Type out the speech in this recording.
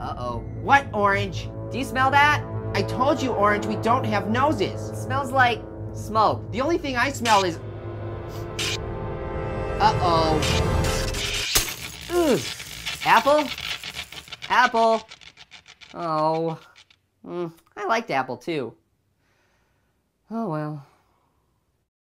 Uh-oh. What, Orange? Do you smell that? I told you, Orange, we don't have noses. It smells like smoke. The only thing I smell is... Uh-oh. Ugh. Apple? Apple. Oh. Mm, I liked apple too. Oh well.